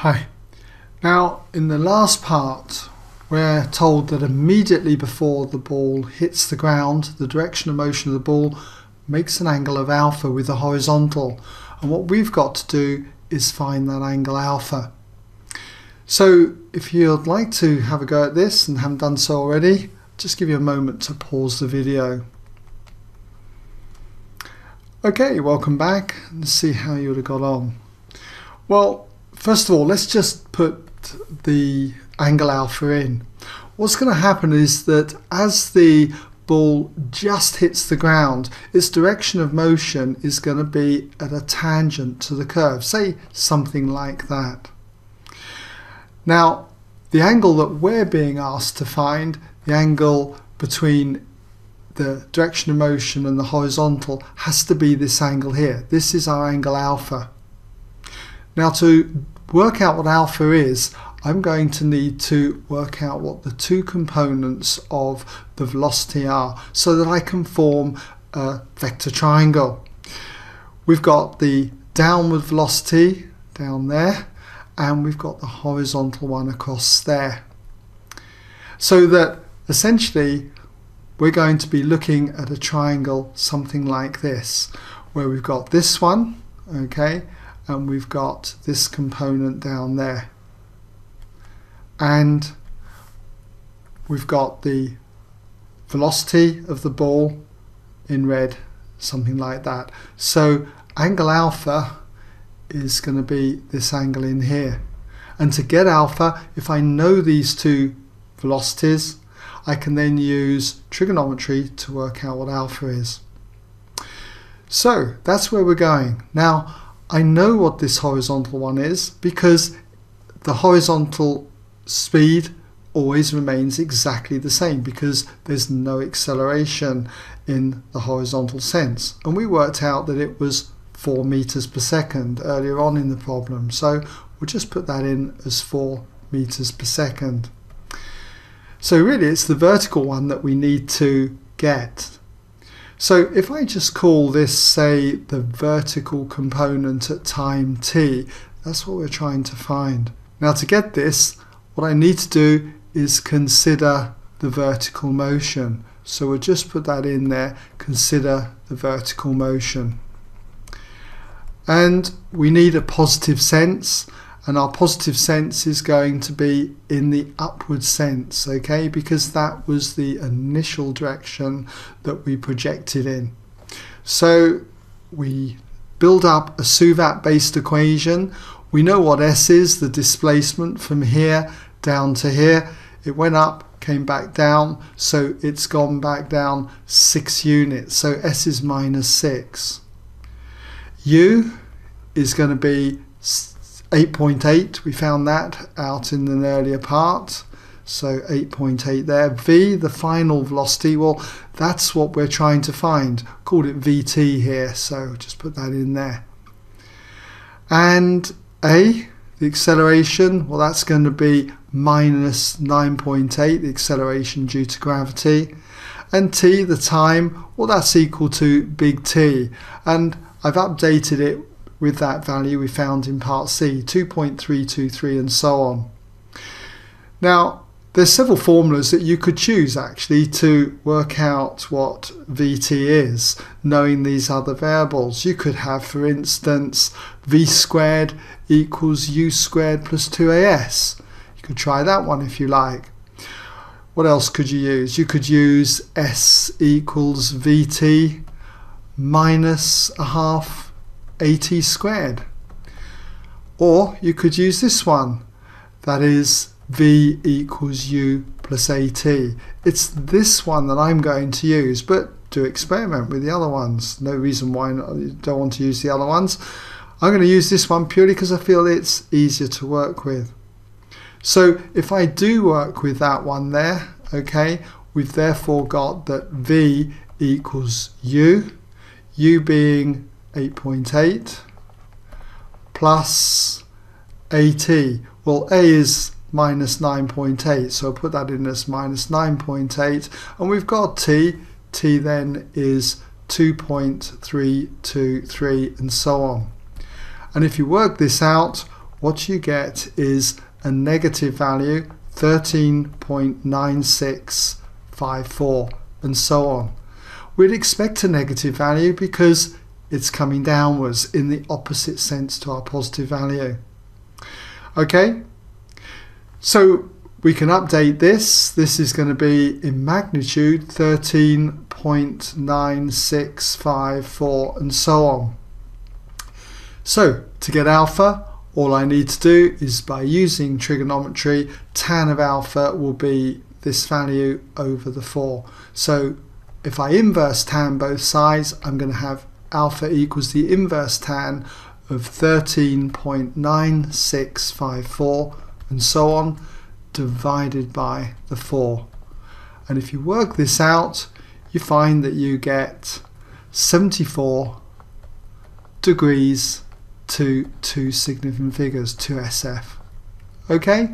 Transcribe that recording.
Hi. Now, in the last part, we're told that immediately before the ball hits the ground, the direction of motion of the ball makes an angle of alpha with the horizontal. And what we've got to do is find that angle alpha. So if you'd like to have a go at this and haven't done so already, just give you a moment to pause the video. Okay, welcome back. Let's see how you would have got on. Well, First of all, let's just put the angle alpha in. What's going to happen is that as the ball just hits the ground, its direction of motion is going to be at a tangent to the curve, say something like that. Now, the angle that we're being asked to find, the angle between the direction of motion and the horizontal, has to be this angle here. This is our angle alpha. Now to work out what alpha is, I'm going to need to work out what the two components of the velocity are so that I can form a vector triangle. We've got the downward velocity down there and we've got the horizontal one across there. So that essentially we're going to be looking at a triangle something like this where we've got this one okay and we've got this component down there. And we've got the velocity of the ball in red something like that. So angle alpha is going to be this angle in here. And to get alpha if I know these two velocities I can then use trigonometry to work out what alpha is. So that's where we're going. Now I know what this horizontal one is because the horizontal speed always remains exactly the same because there's no acceleration in the horizontal sense. And we worked out that it was 4 meters per second earlier on in the problem. So we'll just put that in as 4 meters per second. So really it's the vertical one that we need to get. So if I just call this, say, the vertical component at time t, that's what we're trying to find. Now to get this, what I need to do is consider the vertical motion. So we'll just put that in there, consider the vertical motion. And we need a positive sense and our positive sense is going to be in the upward sense okay? Because that was the initial direction that we projected in. So we build up a Suvat based equation. We know what S is the displacement from here down to here. It went up came back down so it's gone back down six units. So S is minus six. U is going to be 8.8 we found that out in an earlier part. So 8.8 there. V the final velocity well that's what we're trying to find. Called it vt here so just put that in there. And a the acceleration well that's going to be minus 9.8 the acceleration due to gravity. And t the time well that's equal to big T. And I've updated it with that value we found in part C, 2.323 and so on. Now, there's several formulas that you could choose actually to work out what Vt is, knowing these other variables. You could have, for instance, V squared equals U squared plus 2AS. You could try that one if you like. What else could you use? You could use S equals Vt minus a half AT squared. Or you could use this one, that is V equals U plus AT. It's this one that I'm going to use, but do experiment with the other ones. No reason why you don't want to use the other ones. I'm going to use this one purely because I feel it's easier to work with. So if I do work with that one there, okay, we've therefore got that V equals U, U being 8.8 plus AT. Well, A is minus 9.8, so put that in as minus 9.8, and we've got T. T then is 2.323 and so on. And if you work this out, what you get is a negative value 13.9654 and so on. We'd expect a negative value because it's coming downwards in the opposite sense to our positive value. Okay, so we can update this. This is going to be in magnitude 13.9654 and so on. So to get alpha, all I need to do is by using trigonometry, tan of alpha will be this value over the 4. So if I inverse tan both sides, I'm going to have alpha equals the inverse tan of 13.9654 and so on divided by the 4. And if you work this out, you find that you get 74 degrees to two significant figures, to SF. Okay?